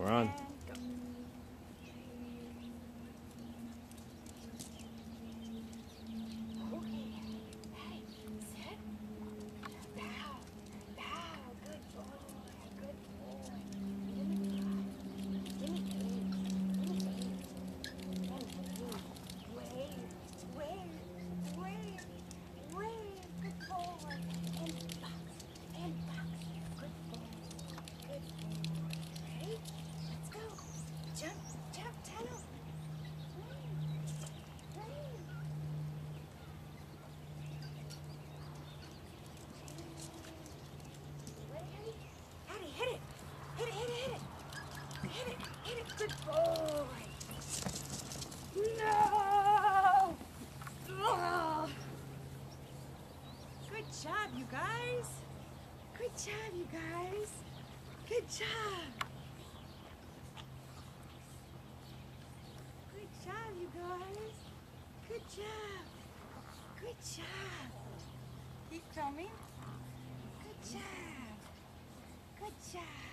We're on. job, you guys. Good job, you guys. Good job. Good job, you guys. Good job. Good job. Keep coming. Good job. Good job.